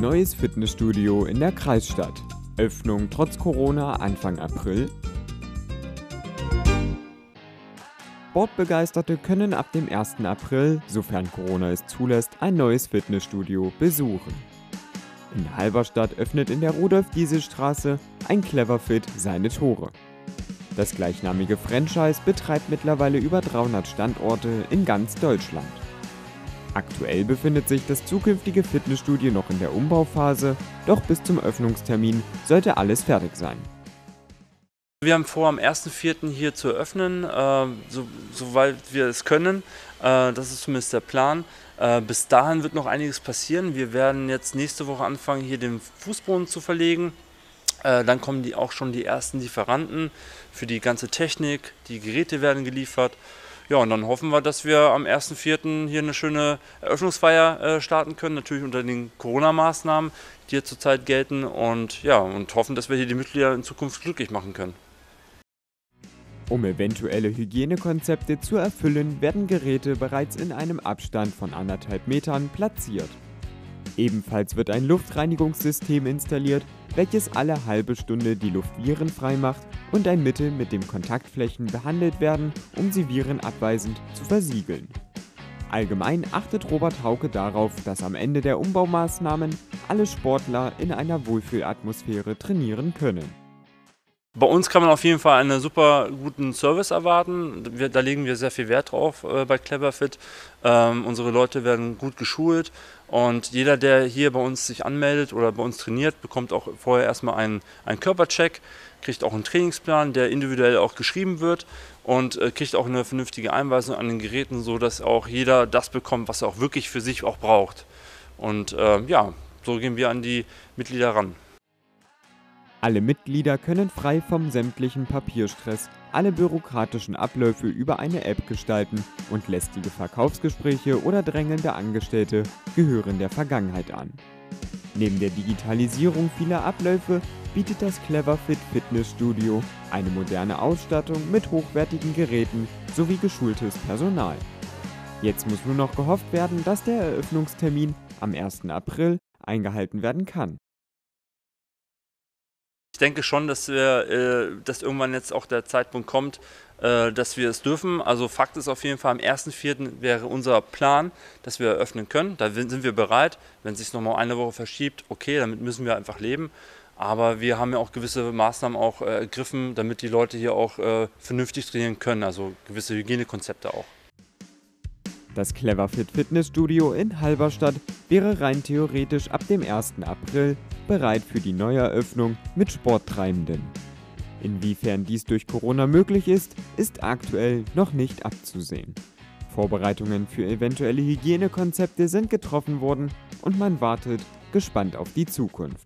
Neues Fitnessstudio in der Kreisstadt. Öffnung trotz Corona Anfang April. Sportbegeisterte können ab dem 1. April, sofern Corona es zulässt, ein neues Fitnessstudio besuchen. In Halberstadt öffnet in der Rudolf-Diesel-Straße ein Cleverfit seine Tore. Das gleichnamige Franchise betreibt mittlerweile über 300 Standorte in ganz Deutschland. Aktuell befindet sich das zukünftige Fitnessstudio noch in der Umbauphase, doch bis zum Öffnungstermin sollte alles fertig sein. Wir haben vor, am 1.4. hier zu öffnen, äh, so, soweit wir es können. Äh, das ist zumindest der Plan. Äh, bis dahin wird noch einiges passieren. Wir werden jetzt nächste Woche anfangen, hier den Fußboden zu verlegen. Äh, dann kommen die auch schon die ersten Lieferanten für die ganze Technik. Die Geräte werden geliefert. Ja, und dann hoffen wir, dass wir am 1.4. hier eine schöne Eröffnungsfeier äh, starten können, natürlich unter den Corona-Maßnahmen, die zurzeit gelten. Und ja, und hoffen, dass wir hier die Mitglieder in Zukunft glücklich machen können. Um eventuelle Hygienekonzepte zu erfüllen, werden Geräte bereits in einem Abstand von anderthalb Metern platziert. Ebenfalls wird ein Luftreinigungssystem installiert, welches alle halbe Stunde die Luft virenfrei macht und ein Mittel mit dem Kontaktflächen behandelt werden, um sie virenabweisend zu versiegeln. Allgemein achtet Robert Hauke darauf, dass am Ende der Umbaumaßnahmen alle Sportler in einer Wohlfühlatmosphäre trainieren können. Bei uns kann man auf jeden Fall einen super guten Service erwarten. Wir, da legen wir sehr viel Wert drauf äh, bei Cleverfit. Ähm, unsere Leute werden gut geschult und jeder, der hier bei uns sich anmeldet oder bei uns trainiert, bekommt auch vorher erstmal einen, einen Körpercheck, kriegt auch einen Trainingsplan, der individuell auch geschrieben wird und äh, kriegt auch eine vernünftige Einweisung an den Geräten, sodass auch jeder das bekommt, was er auch wirklich für sich auch braucht. Und äh, ja, so gehen wir an die Mitglieder ran. Alle Mitglieder können frei vom sämtlichen Papierstress alle bürokratischen Abläufe über eine App gestalten und lästige Verkaufsgespräche oder drängelnde Angestellte gehören der Vergangenheit an. Neben der Digitalisierung vieler Abläufe bietet das Cleverfit Fitnessstudio eine moderne Ausstattung mit hochwertigen Geräten sowie geschultes Personal. Jetzt muss nur noch gehofft werden, dass der Eröffnungstermin am 1. April eingehalten werden kann. Ich denke schon, dass, wir, äh, dass irgendwann jetzt auch der Zeitpunkt kommt, äh, dass wir es dürfen. Also Fakt ist auf jeden Fall, am 1.4. wäre unser Plan, dass wir eröffnen können. Da sind wir bereit. Wenn es sich nochmal eine Woche verschiebt, okay, damit müssen wir einfach leben. Aber wir haben ja auch gewisse Maßnahmen auch äh, ergriffen, damit die Leute hier auch äh, vernünftig trainieren können, also gewisse Hygienekonzepte auch. Das Cleverfit Fitnessstudio in Halberstadt wäre rein theoretisch ab dem 1. April bereit für die Neueröffnung mit Sporttreibenden. Inwiefern dies durch Corona möglich ist, ist aktuell noch nicht abzusehen. Vorbereitungen für eventuelle Hygienekonzepte sind getroffen worden und man wartet gespannt auf die Zukunft.